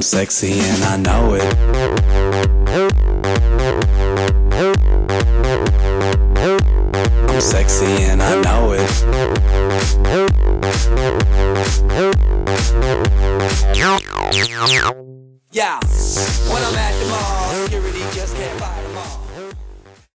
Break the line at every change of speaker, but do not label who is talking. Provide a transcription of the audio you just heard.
I'm sexy and I know it. I'm sexy and I know it. Yeah, when I'm at the mall,